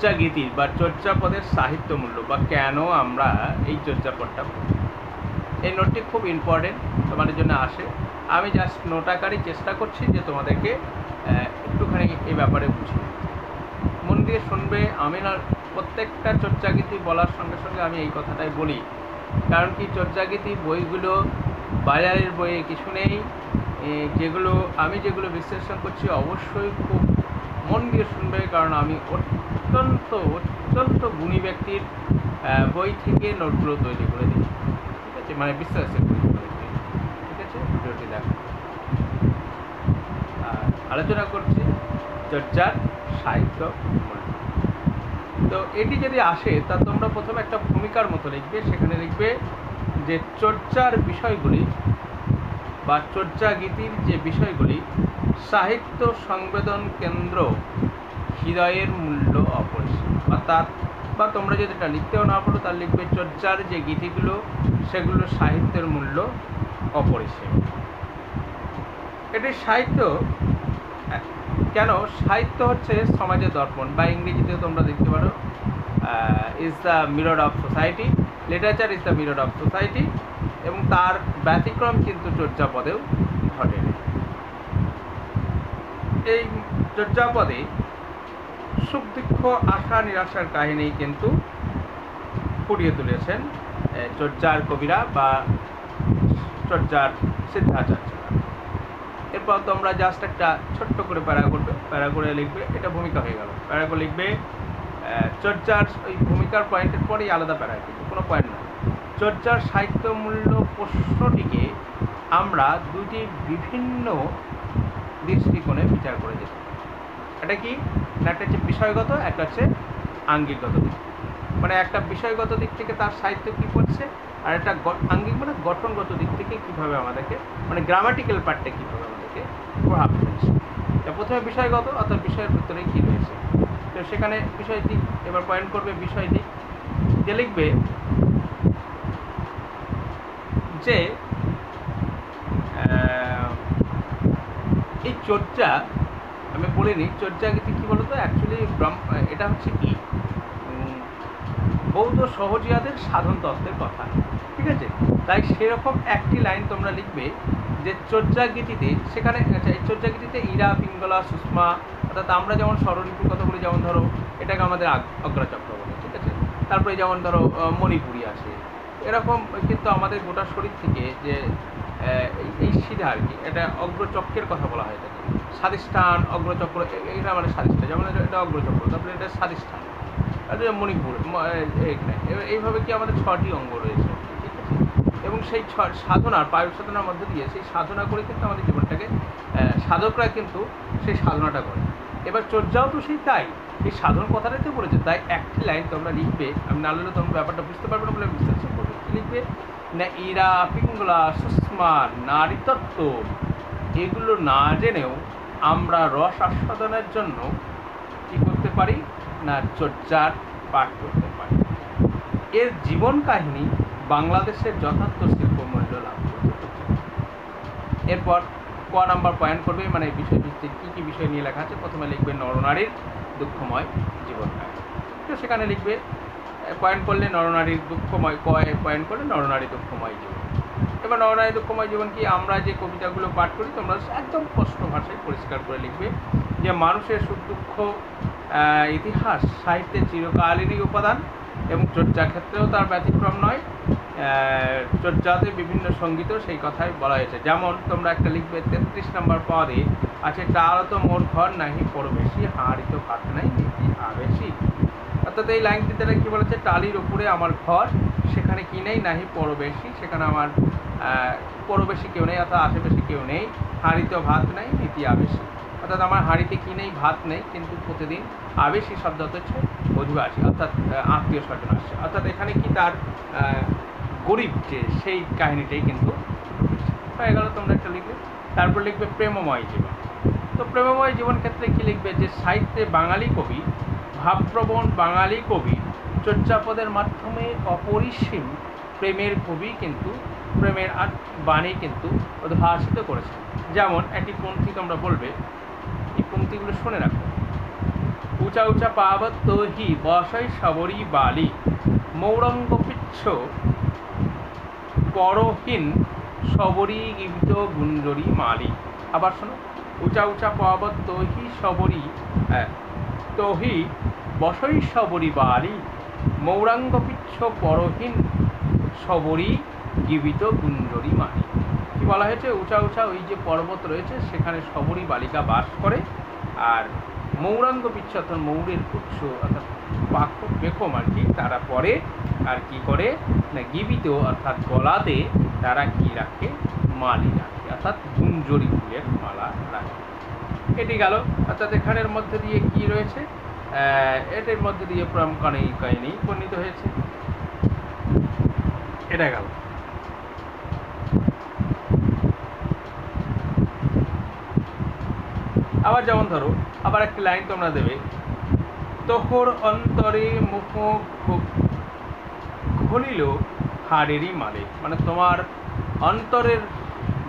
চর্যাগীতির বা চর্যাপদের সাহিত্য মূল্য বা কেন আমরা এই চর্যাপদটা পড়ি এই নোটটি খুব ইম্পর্টেন্ট তোমাদের জন্য আসে। আমি জাস্ট নোট আকারই চেষ্টা করছি যে তোমাদেরকে একটুখানি এই ব্যাপারে দিতে। মন দিয়ে শুনবে, আমি না, প্রত্যেকটা চর্যাগীতি বলার সঙ্গে সঙ্গে আমি এই কথাটাই বলি। কারণ কি চর্যাগীতি বইগুলো বাজারের বইয়ে কিছু নেই যেগুলো, আমি যেগুলো বিশ্লেষণ করছি অবশ্যই খুব মন দিয়ে শুনবে, কারণ আমি অত্যন্ত অত্যন্ত গুণী ব্যক্তির বই থেকে নোটগুলো তৈরি করে দিই ঠিক আছে? মানে বিশ্বাসের বই ঠিক আছে? ভিডিওটি দেখো আর আলোচনা করছি চর্চার সাহিত্য তো এটি যদি আসে, তা তোমরা প্রথমে একটা ভূমিকার মতো লিখবে। সেখানে লিখবে যে চর্চার বিষয়গুলি বা চর্চা গীতির যে বিষয়গুলি সাহিত্য সংবেদন কেন্দ্র হৃদয়ের মূল্য অপরিসীম। অর্থাৎ, বা তোমরা যদি এটা লিখতেও না পারো, তাহলে লিখবে চর্চার যে গীতিগুলো, সেগুলো সাহিত্যের মূল্য অপরিসীম। এটি সাহিত্য কেন? সাহিত্য হচ্ছে সমাজের দর্পণ, বা ইংরেজিতে তোমরা দেখতে পারো is the mirror of society literature is the mirror of society এবং তার ব্যতিক্রম কিন্তু চর্যাপদেও ঘটে এই চর্যাপদে সুখ দুঃখ আশা নিরাশার কাহিনী কিন্তু ফুটিয়ে তুলেছেন চর্যার কবিরা বা চর্যার সিদ্ধাচার্য। এরপর তোমরা জাস্ট একটা ছোট্ট করে প্যারা করবে প্যারা করে লিখবে এটা ভূমিকা হয়ে গেল। প্যারা করে লিখবে আহ, চর্চার ওই ভূমিকার পয়েন্টের পরেই আলাদা প্যারা কিন্তু কোনো পয়েন্ট না চর্চার সাহিত্য মূল্য প্রশ্নটিকে আমরা দুটি বিভিন্ন দৃষ্টিকোণে বিচার করে পারি। এটা কি? না একটা হচ্ছে বিষয়গত, একটা হচ্ছে আঙ্গিকগত দিক। মানে একটা বিষয়গত দিক থেকে তার সাহিত্য কী করছে, আর একটা আঙ্গিক মানে গঠনগত দিক থেকে কীভাবে আমাদেরকে মানে গ্রামাটিক্যাল পার্টটা কীভাবে আমাদেরকে প্রভাব ফেলছে। তা প্রথমে বিষয়গত, অর্থাৎ বিষয়ের ভিতরে কী রয়েছে? তো সেখানে বিষয় দিক এবার পয়েন্ট করবে বিষয় দিক যে লিখবে যে এই চর্চা আমি বলিনি চর্চা গীতি কী বলতো? অ্যাকচুয়ালি এটা হচ্ছে কি? বৌদ্ধ সহজিয়াদের সাধন তত্ত্বের কথা, ঠিক আছে? তাই সেরকম একটি লাইন তোমরা লিখবে যে চর্চা গীতিতে সেখানে আচ্ছা এই চর্চা গীতিতে ইরা, পিঙ্গলা, সুষমা, অর্থাৎ আমরা যেমন স্বরলিপির কথা বলি যেমন ধরো, এটাকে আমাদের অগ্রচক্র বলে, ঠিক আছে? তারপরে যেমন ধরো মণিপুরি আছে এরকম কিন্তু আমাদের গোটা শরীর থেকে যে এই- এই আর কি। এটা অগ্রচক্রের কথা বলা হয় থাকে স্বাধিষ্ঠান, অগ্রচক্র এটা মানে স্বাধিষ্ঠান। যেমন এটা- এটা অগ্রচক্র, তারপরে এটা স্বাধিষ্ঠান। এটা মণিপুর এইভাবে কি আমাদের ছটি অঙ্গ রয়েছে? ঠিক আছে। এবং সেই ছ- সাধনার, পায়ু সাধনার মধ্যে দিয়ে সেই সাধনা করে কিন্তু আমাদের জীবনটাকে সাধকরা কিন্তু সেই সাধনাটা করে। এবার চর্যাও তো সেই তাই। এই সাধন কথাটাই তো বলেছে। তাই একটি লাইন তোমরা লিখবে। আমি না লিখলে তোমরা ব্যাপারটা বুঝতে পারবে না বলে করবে কি লিখবে না ইরা, পিঙ্গলা, সুষমা নারীতত্ত্ব এগুলো না জেনেও আমরা রস আস্বাদনের জন্য কি করতে পারি? না চর্চার পাঠ করতে পারি। এর জীবন কাহিনী বাংলাদেশের যথার্থ শিল্পমূল্য লাভ করতে এরপর ক নাম্বার পয়েন্ট করবে মানে বিষয়ভিত্তিক কী কী বিষয় নিয়ে লেখা আছে? প্রথমে লিখবে নরনারীর দুঃখময় জীবন কাহিনী তো সেখানে লিখবে পয়েন্ট করলে নরনারীর দুঃখময়, কয় পয়েন্ট করলে নরনারী দুঃখময় জীবন। এবার নরনারী দুঃখময় জীবন কি আমরা যে কবিতাগুলো পাঠ করি, তোমরা একদম স্পষ্ট ভাষায় পরিষ্কার করে লিখবে যে মানুষের সুখ দুঃখ ইতিহাস, সাহিত্যের চিরকালীনই উপাদান এবং চর্চা ক্ষেত্রেও তার ব্যতিক্রম নয়। চর্চাতে বিভিন্ন সঙ্গীতও সেই কথাই বলা হয়েছে। যেমন তোমরা একটা লিখবে, তেত্রিশ নম্বর পদে আছে টাল তো মোর ঘর নাহি পরবেশি, হাঁড়ি তো ভাত নাই, নীতি আবেশি। অর্থাৎ এই লাইনটিতে কী বলেছে? টালির উপরে আমার ঘর, সেখানে কি নেই? নাহি পরবেশী, সেখানে আমার পরবেশি কেউ নেই, অর্থাৎ আশেপাশে কেউ নেই। হাঁড়িতেও ভাত নেই, নীতি আবেশি। অর্থাৎ আমার হাঁড়িতে কি নেই? ভাত নেই, কিন্তু প্রতিদিন আবেশি শব্দ হচ্ছে অধিবাসী, অর্থাৎ আত্মীয় স্বজন আসছে। অর্থাৎ এখানে কি তার গরিব যে, সেই কাহিনীটাই কিন্তু। হয়ে গেল, তোমরা একটা লিখবে। তারপর লিখবে প্রেমময় জীবন। তো প্রেমময় জীবন ক্ষেত্রে কি লিখবে? যে সাহিত্যে বাঙালি কবি ভাবপ্রবণ বাঙালি কবি। চর্যাপদের মাধ্যমে অপরিসীম প্রেমের কবি কিন্তু, প্রেমের বাণী কিন্তু উদ্ভাসিত করেছেন। যেমন একটি পঙ্ক্তি তোমরা বলবে, এই পঙ্ক্তিগুলো শুনে রাখো। উঁচা উঁচা পাবত হি বসই সবরী বালি, মৌরঙ্গ পিচ্ছ পরহীন সবরী গীত গুঞ্জরি মালি। আবার শোনো, উঁচা উঁচা পর্বত তহি সবরী তহি বসই সবরি বালি মৌরাঙ্গ পিচ্ছ পরহীন সবরী জীবিত গুঞ্জরি মালি কি বলা হয়েছে? উঁচা উঁচা ওই যে পর্বত রয়েছে, সেখানে সবরী বালিকা বাস করে। আর মৌরাঙ্গ পিচ্ছ অর্থাৎ মৌরের পুচ্ছ অর্থাৎ পাখ বেকম আর কি, তারা পরে আর কি করে? না, জীবিত অর্থাৎ গলাতে তারা কি রাখে? মালি রাখে। অর্থাৎ গুঞ্জরি ফুলের মালা রাখে। এটি গেল। অর্থাৎ এখানের মধ্যে দিয়ে কি রয়েছে? এটির মধ্যে দিয়ে প্রমকাণী কাহিনী বর্ণিত হয়েছে। এটা গেল। আবার যেমন ধরো, আবার একটি লাইন তোমরা দেবে। তোহর অন্তরে মুখ খুলিল হাড়েরই মালে। মানে তোমার অন্তরের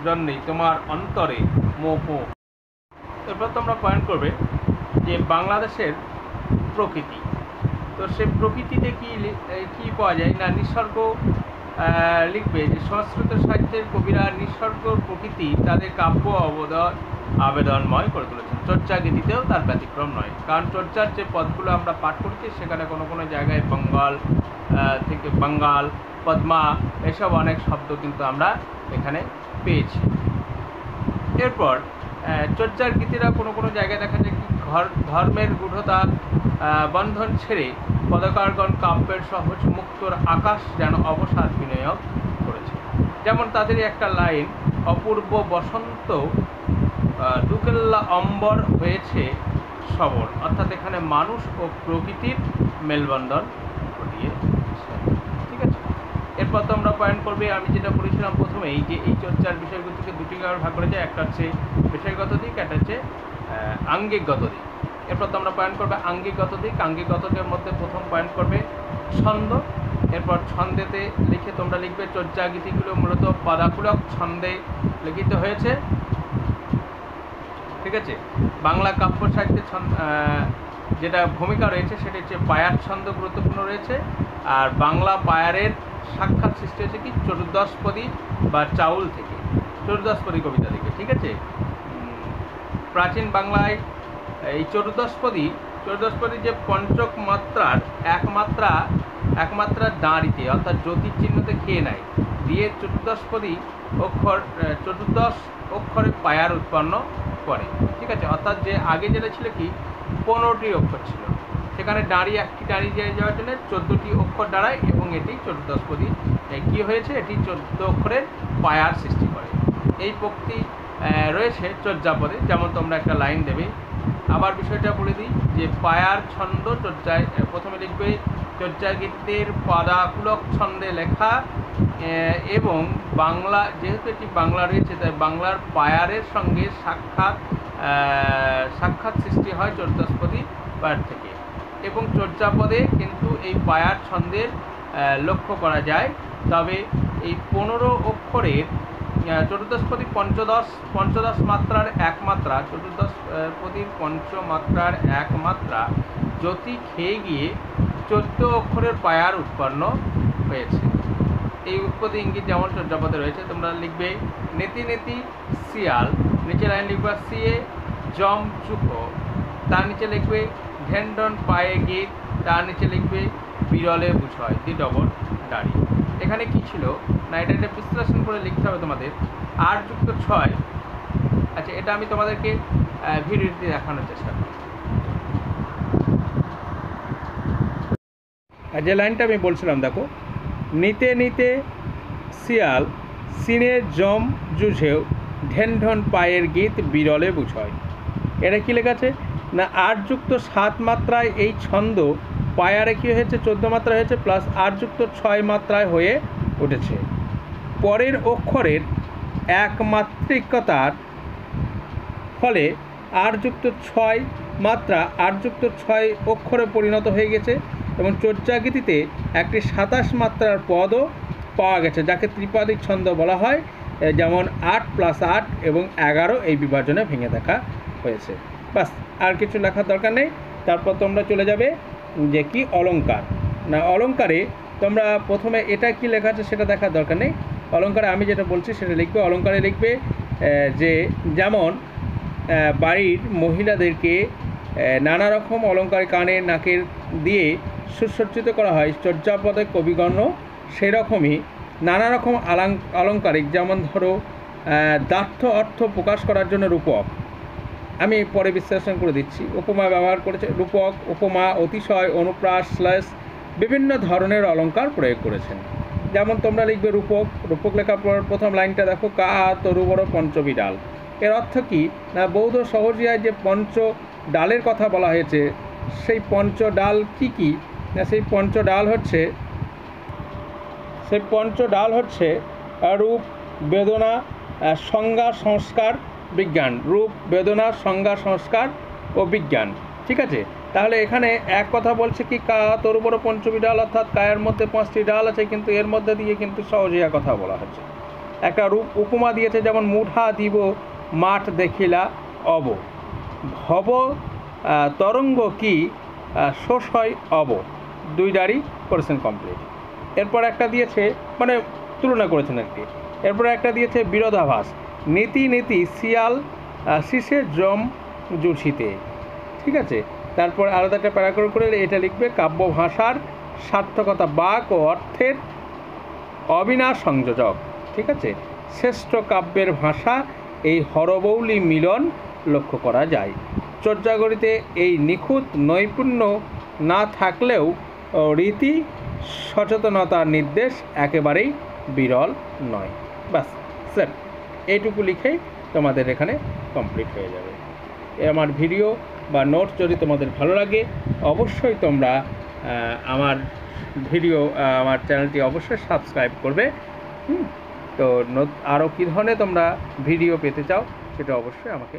জন্যেই, তোমার অন্তরে মোহ এরপর তোমরা পয়েন্ট করবে যে বাংলাদেশের প্রকৃতি। তো সে প্রকৃতিতে কি কি পাওয়া যায়? না, নিসর্গ লিখবে যে সংস্কৃত সাহিত্যের কবিরা নিসর্গ, প্রকৃতি তাদের কাব্য অবদান আবেদনময় করে তুলেছেন। গীতিতেও তার ব্যতিক্রম নয়। কারণ চর্চার যে পদগুলো আমরা পাঠ করছি, সেখানে কোনো কোনো জায়গায় বঙ্গাল থেকে বাঙ্গাল, পদ্মা এসব অনেক শব্দ কিন্তু আমরা এখানে পেয়েছি। এরপর আহ, চর্চার গীতিরা কোনো কোনো জায়গায় দেখা যায় ঘর ধর্মের গূঢ়তা বন্ধন ছেড়ে পদকারগণ কাব্যের সহজ মুক্তর আকাশ যেন অবসাদ বিনিয়োগ করেছে। যেমন তাদেরই একটা লাইন অপূর্ব বসন্ত দুকেল্লা অম্বর হয়েছে সবর অর্থাৎ এখানে মানুষ ও প্রকৃতির মেলবন্ধন আছে এরপর তো আমরা পয়েন্ট করবে, আমি যেটা বলেছিলাম প্রথমেই যে এই চর্চার বিষয়গুলোকে দুটি ভাগে করা যায়, একটা হচ্ছে বিষয়গত দিক, একটা হচ্ছে আঙ্গিকগত দিক। এরপর তো আমরা পয়েন্ট করবে আঙ্গিকগত দিক আঙ্গিকগত দিকের মধ্যে প্রথম পয়েন্ট করবে ছন্দ, এরপর ছন্দেতে লিখে তোমরা লিখবে চর্চা গীতিগুলো মূলত পদাকুলক ছন্দে লিখিত হয়েছে। ঠিক আছে? বাংলা কাব্য সাহিত্যে ছন্দ যেটা ভূমিকা রয়েছে সেটা হচ্ছে পায়ার ছন্দ গুরুত্বপূর্ণ রয়েছে। আর বাংলা পায়ারের সাক্ষাৎ সৃষ্টি হয়েছে কি চতুর্দশপদী বা চাউল থেকে চতুর্দশপদী কবিতা থেকে, ঠিক আছে? প্রাচীন বাংলায় এই চতুর্দশপদী চতুর্দশপদী যে পঞ্চক মাত্রার একমাত্রা একমাত্রা দাঁড়িতে, অর্থাৎ জ্যোতির চিহ্নতে খেয়ে নেয়, দিয়ে চতুর্দশপদী অক্ষর চতুর্দশ অক্ষরে পায়ার উৎপন্ন করে ঠিক আছে? অর্থাৎ যে আগে যেটা ছিল কি, পনেরোটি অক্ষর ছিল। সেখানে দাঁড়িয়ে একটি দাঁড়িয়ে যাওয়ার জন্য চোদ্দোটি অক্ষর দাঁড়ায় এবং এটি চতুর্দশপদী কি হয়েছে? এটি চোদ্দ অক্ষরের পায়ার সৃষ্টি করে। এই পক্তি রয়েছে চর্যাপদে যেমন তোমরা একটা লাইন দেবে। আবার বিষয়টা বলে দিই যে পায়ার ছন্দ চর্যায় প্রথমে লিখবে চর্চা গীতের পদাকুলক ছন্দে লেখা এবং বাংলা, যেহেতু এটি বাংলা রয়েছে, তাই বাংলার পায়ারের সঙ্গে সাক্ষাৎ সাক্ষাৎ সৃষ্টি হয় চর্যাস্পদী পায়ার থেকে। এবং চর্যাপদে কিন্তু এই পায়ার ছন্দের লক্ষ্য করা যায়। তবে এই পনেরো অক্ষরের চতুর্দশপদী পঞ্চদশ পঞ্চদশ মাত্রার এক মাত্রা চতুর্দশ পঞ্চমাত্রার এক মাত্রা, জ্যোতি খেয়ে গিয়ে চোদ্দ অক্ষরের পায়ার উৎপন্ন হয়েছে। এই উৎপত্তি ইঙ্গিত যেমন চর্যাপদে রয়েছে তোমরা লিখবে নেতি নেতি শিয়াল নিচে লাইন লিখবা সিয়ে জম চুপ তার নিচে লিখবে ঘেন্ডন পায়ে গীত তার নিচে লিখবে বিরলে বুঝয় দি ডবল দাড়ি এখানে কি ছিল? না এটা একটা বিশ্লেষণ করে লিখতে হবে তোমাদের। আট যুক্ত ছয়। আচ্ছা এটা আমি তোমাদেরকে আহ, ভিডিওতে দেখানোর চেষ্টা করি আর যে লাইনটা আমি বলছিলাম দেখো নিতে নিতে শিয়াল সিনে জম জুঝেও ঢেন ঢন পায়ের গীত বিরলে বুঝয়। এটা কি লেখা আছে? না, আট যুক্ত সাত মাত্রায় এই ছন্দ পায়ারে কি হয়েছে? চোদ্দ মাত্রা হয়েছে প্লাস আট যুক্ত ছয় মাত্রায় হয়ে উঠেছে। পরের অক্ষরের একমাত্রিকতার ফলে আট যুক্ত ছয় মাত্রা, আট যুক্ত ছয় অক্ষরে পরিণত হয়ে গেছে। এবং চর্যাগীতিতে একটি সাতাশ মাত্রার পদও পাওয়া গেছে, যাকে ত্রিপাদিক ছন্দ বলা হয়। যেমন আট প্লাস আট এবং এগারো এই বিভাজনে ভেঙে দেখা হয়েছে। বাস, আর কিছু লেখার দরকার নেই। তারপর তোমরা চলে যাবে যে কি অলঙ্কার না অলঙ্কারে তোমরা প্রথমে এটা কি লেখা আছে সেটা দেখার দরকার নেই। অলংকারে আমি যেটা বলছি সেটা লিখবে। অলংকারে লিখবে যে যেমন বাড়ির মহিলাদেরকে নানা রকম অলংকার কানে নাকের দিয়ে সুসজ্জিত করা হয়। চর্যাপদে কবিগণ্য সেরকমই নানা রকম আলাং অলংকারিক যেমন ধরো দার্থ অর্থ প্রকাশ করার জন্য রূপক। আমি পরে বিশ্লেষণ করে দিচ্ছি। উপমা ব্যবহার করেছে রূপক, উপমা, অতিশয়, অনুপ্রাস স্ল্যাশ বিভিন্ন ধরনের অলঙ্কার প্রয়োগ করেছেন। যেমন তোমরা লিখবে রূপক রূপক লেখার পর প্রথম লাইনটা দেখো, কা তরু বড় পঞ্চবিডাল। এর অর্থ কি? না, বৌদ্ধ সহজিয়ায় যে পঞ্চ ডালের কথা বলা হয়েছে, সেই পঞ্চ ডাল কি কি? সেই পঞ্চ ডাল হচ্ছে সেই পঞ্চ ডাল হচ্ছে রূপ বেদনা সংজ্ঞা সংস্কার বিজ্ঞান। রূপ বেদনা সংজ্ঞা সংস্কার ও বিজ্ঞান। ঠিক আছে? তাহলে এখানে এক কথা বলছে কি কা তোর বড় পঞ্চমী ডাল অর্থাৎ কায়ের মধ্যে পাঁচটি ডাল আছে কিন্তু এর মধ্যে দিয়ে কিন্তু সহজিয়া কথা বলা হচ্ছে। একটা রূপ উপমা দিয়েছে যেমন মুঠা দিব মাঠ দেখিলা অব। ভব তরঙ্গ কি আহ, শোষয় অব। দুই ডাড়ি করেছেন কমপ্লিট এরপর একটা দিয়েছে মানে তুলনা করেছেন আর কি। এরপর একটা দিয়েছে বিরোধাভাস। নীতি নীতি শিয়াল শীষে জম জুছিতে ঠিক আছে? তারপর আলাদা একটা প্যারাগ্রাফ করে এটা লিখবে, কাব্য ভাষার সার্থকতা, বাক ও অর্থের অবিনাশ সংযোজক ঠিক আছে? শ্রেষ্ঠ কাব্যের ভাষা এই হরবৌলি মিলন লক্ষ্য করা যায়। চর্যাগরিতে এই নিখুঁত নৈপুণ্য না থাকলেও রীতি সচেতনতার নির্দেশ একেবারেই বিরল নয়। ব্যাস, স্যার, এইটুকু লিখেই তোমাদের এখানে কমপ্লিট হয়ে যাবে। আমার ভিডিও বা নোটস যদি তোমাদের ভালো লাগে, অবশ্যই তোমরা আমার ভিডিও আমার চ্যানেলটি অবশ্যই সাবস্ক্রাইব করবে। তো আরও কী ধরনের তোমরা ভিডিও পেতে চাও, সেটা অবশ্যই আমাকে